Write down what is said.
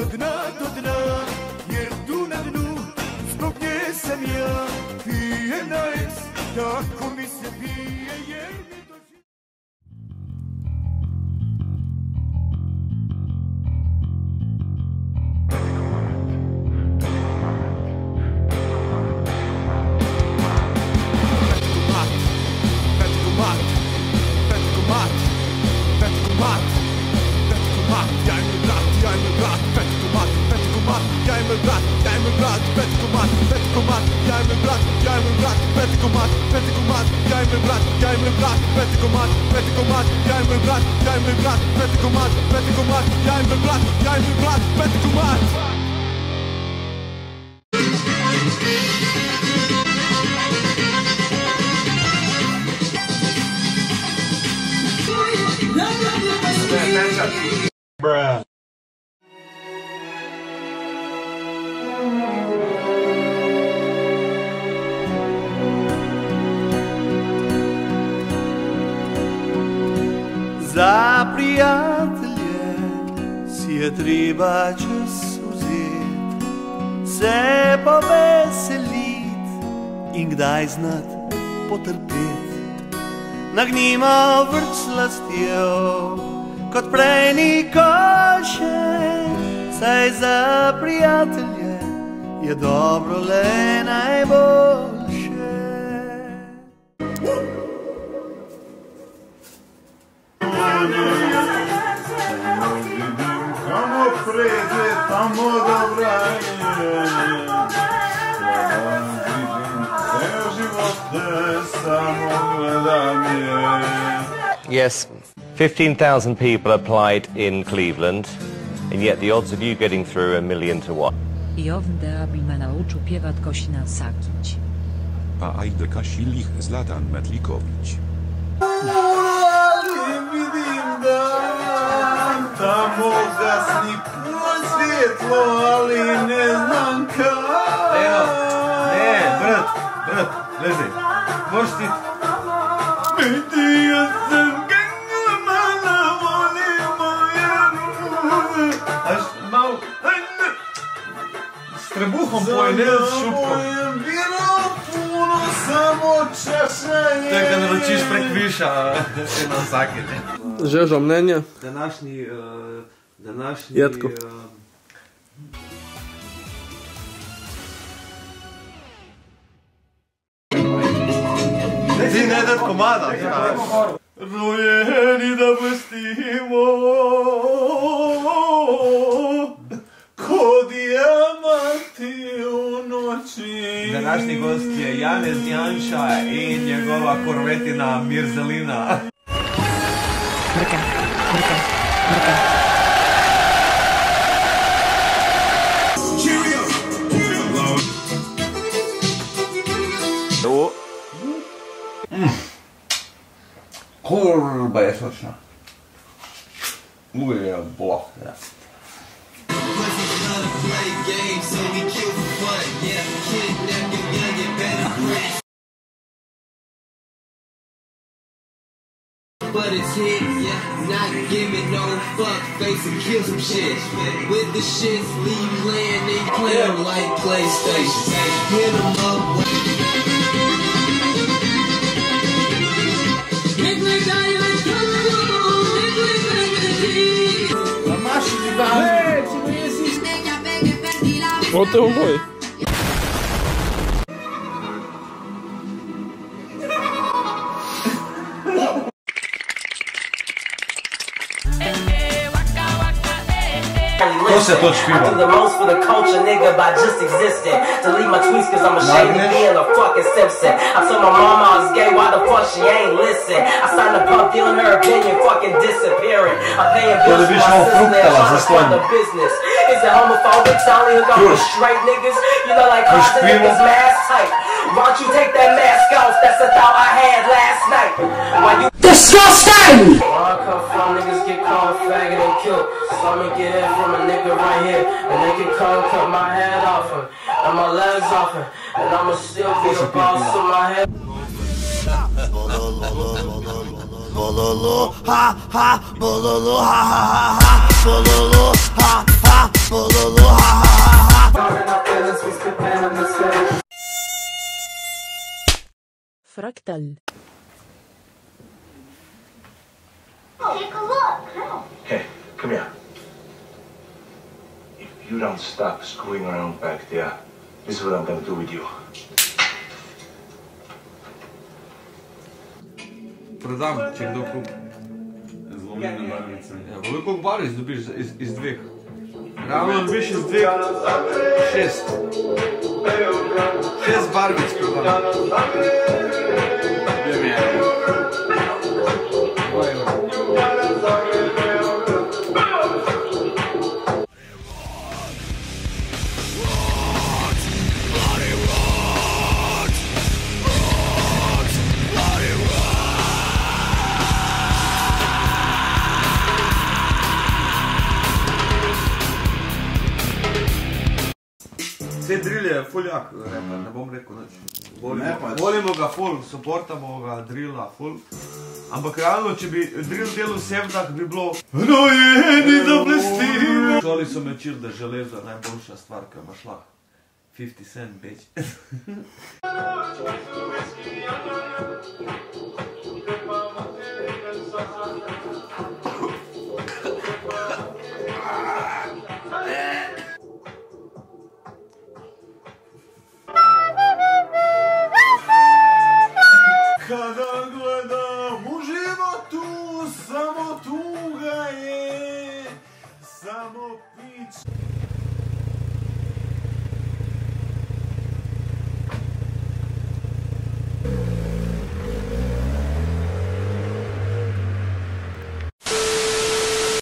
do dna, do dna Jer tu na dnu zbog nje sam ja. Pije na eks, tako mi Pette kommaat, pette kommaat, jij mijn braat, jij mijn braat. Pette kommaat, pette kommaat, jij mijn braat, jij mijn braat. Pette kommaat, pette kommaat, jij mijn braat, jij mijn braat. Pette kommaat. Prijatelje si je treba čas vzeti, se pa veseliti in kdaj znat potrpeti. Nagnimo vrč slastjo, kot prej nikoše, saj za prijatelje je dobro le najboljše. Kamo pređe, tamo dobra je. Ceo život te samo gledam je. Yes, 15,000 people applied in Cleveland, and yet the odds of you getting through are a million to one. I ovdje bi me nauczył piewać Kosina Sakić. a ajde Kašilih Zlatan Metliković. svetlo ali neznanka. Eno, ne, brat, brat, lezi, moraš ti. Vidi, jaz sem gangamana, voli moje ruke. Až malo, aj ne. S trebuhom poje, ne s šupkom. Tega naročiš prek viša, se na vsake. Žežo mnenje? Današnji uh, današnji Jetko. Uh, eh, Ti ne dat komada. Rojeni da blestimo Ko dijamanti u noći današnji gost je Janez Janša i njegova korvetina Mirzelina. Mrka, mrka, mrka. Kurba je sočna. Uje, boh. Ja. But it's hit, yeah, not giving no fuck, face and kill some shit. With the shits, leave land, they play like PlayStation. Hit 'em up. O te uboj. Ko se to I do špiva? the most for the culture, nigga, by just existing. Delete my tweets cause I'm ashamed of being a fucking Simpson. I told my mama I was gay, the fuck she ain't listen? I signed a pub deal in her opinion, fucking disappearing. I'm paying bills for bi my šel sister, fruktala trying to start slanje. the business. Is it homophobic? Only hook up with straight niggas? You know, like Još closet niggas mask tight. Why don't you take that mask off? That's the thought I had last night. Why you Disgusting! where I come from, niggas get called faggot and killed. So I'ma get it from a nigga right here. And they can come cut my head off him. And my legs off him. And I'ma still be the boss of my head. Bololo ha ha bololo ha ha ha ha bololo ha ha bololo ha ha ha ha Fractal Take a look. Hey, come here. If you don't stop screwing around back there, this is what I'm gonna do with you. Prodam, če kdo kupi. Zlomljene barvice. Ja, koliko barvic dobiš iz, iz dveh? Ravno dobiš iz dveh šest. Šest barvic prodam. Fuljak, reper, ne bom rekel nič. Volimo, Ne pač. volimo ga ful, supportamo ga, drilla ful. Ampak realno, če bi drill delal v sevdah, bi bilo Rojeni da blestimo. Šoli so me učili, da je železo najboljša stvar, ki imaš lahko. 50 cent, bitch. It's.